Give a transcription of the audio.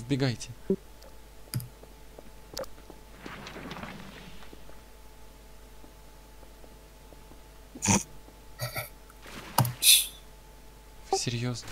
Сбегайте. Серьезно.